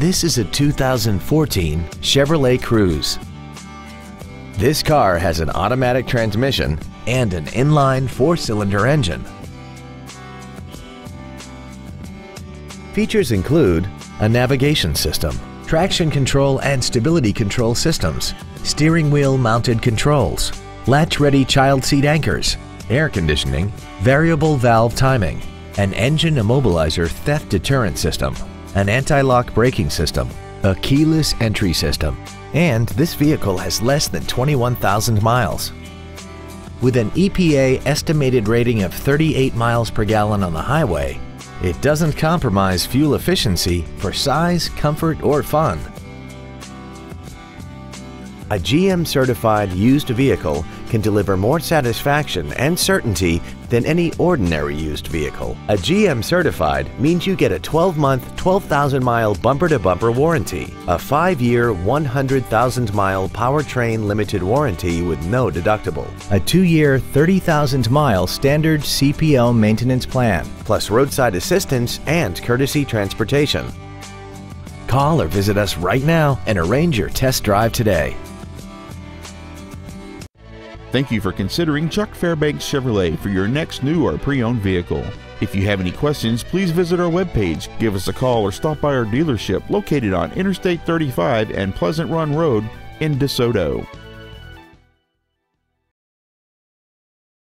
This is a 2014 Chevrolet Cruze. This car has an automatic transmission and an inline four-cylinder engine. Features include a navigation system, traction control and stability control systems, steering wheel mounted controls, latch-ready child seat anchors, air conditioning, variable valve timing, an engine immobilizer theft deterrent system, an anti-lock braking system, a keyless entry system, and this vehicle has less than 21,000 miles. With an EPA estimated rating of 38 miles per gallon on the highway, it doesn't compromise fuel efficiency for size, comfort, or fun. A GM certified used vehicle can deliver more satisfaction and certainty than any ordinary used vehicle. A GM certified means you get a 12 month, 12,000 mile bumper to bumper warranty, a 5 year, 100,000 mile powertrain limited warranty with no deductible, a 2 year, 30,000 mile standard CPO maintenance plan, plus roadside assistance and courtesy transportation. Call or visit us right now and arrange your test drive today. Thank you for considering Chuck Fairbanks Chevrolet for your next new or pre owned vehicle. If you have any questions, please visit our webpage, give us a call, or stop by our dealership located on Interstate 35 and Pleasant Run Road in DeSoto.